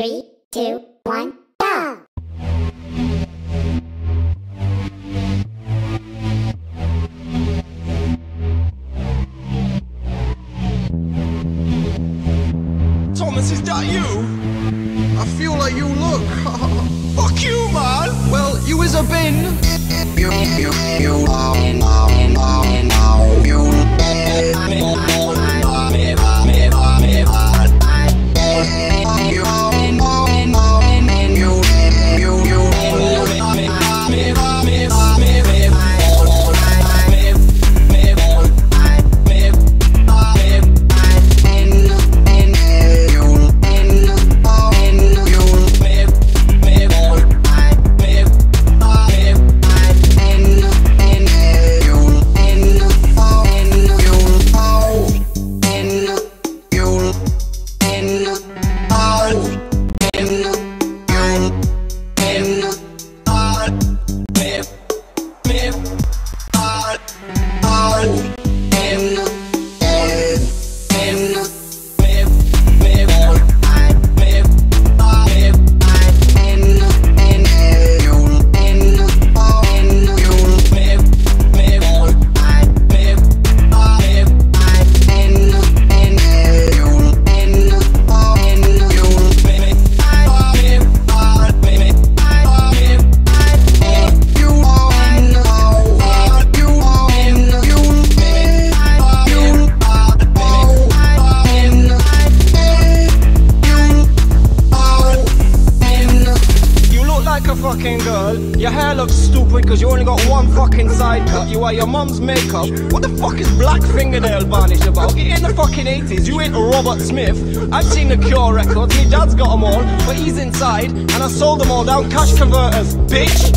Three, two, one, go! Thomas, is that you? I feel like you look. Fuck you, man! well, you is a bin. You, you, you are You look like a fucking girl. Your hair looks stupid because you only got one fucking side cut. You wear your mum's makeup. What the fuck is black fingernail varnish about? In the fucking 80s, you ain't Robert Smith. I've seen the Cure records, my dad's got them all, but he's inside, and I sold them all down cash converters, bitch!